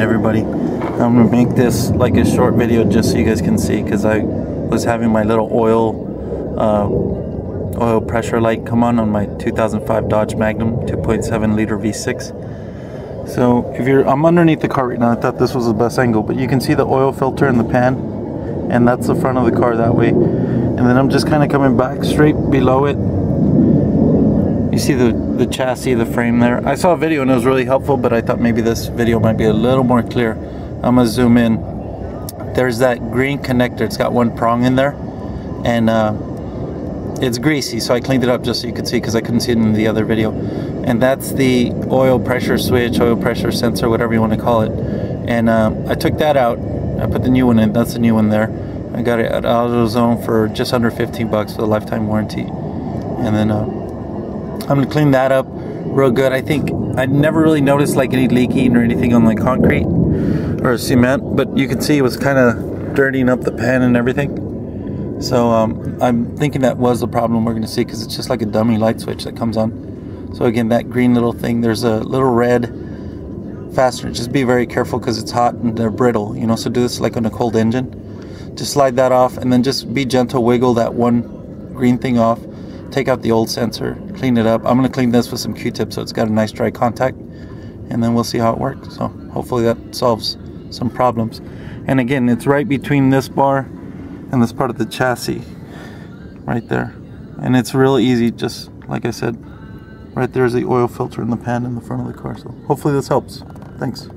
everybody. I'm gonna make this like a short video just so you guys can see because I was having my little oil uh, oil pressure light come on on my 2005 Dodge Magnum 2.7 liter V6 so if you're I'm underneath the car right now. I thought this was the best angle but you can see the oil filter in the pan and that's the front of the car that way. And then I'm just kind of coming back straight below it. You see the, the chassis, the frame there. I saw a video and it was really helpful, but I thought maybe this video might be a little more clear. I'm gonna zoom in. There's that green connector. It's got one prong in there, and uh, it's greasy. So I cleaned it up just so you could see because I couldn't see it in the other video. And that's the oil pressure switch, oil pressure sensor, whatever you want to call it. And uh, I took that out. I put the new one in. That's the new one there. I got it at AutoZone for just under 15 bucks for the lifetime warranty. And then. Uh, I'm gonna clean that up real good. I think I never really noticed like any leaking or anything on like concrete or cement, but you can see it was kind of dirtying up the pan and everything. So um, I'm thinking that was the problem we're gonna see because it's just like a dummy light switch that comes on. So again, that green little thing, there's a little red fastener. Just be very careful because it's hot and they're brittle, you know, so do this like on a cold engine. Just slide that off and then just be gentle, wiggle that one green thing off take out the old sensor, clean it up. I'm going to clean this with some Q-tips so it's got a nice dry contact and then we'll see how it works. So hopefully that solves some problems. And again, it's right between this bar and this part of the chassis right there. And it's real easy, just like I said, right there's the oil filter in the pan in the front of the car. So hopefully this helps. Thanks.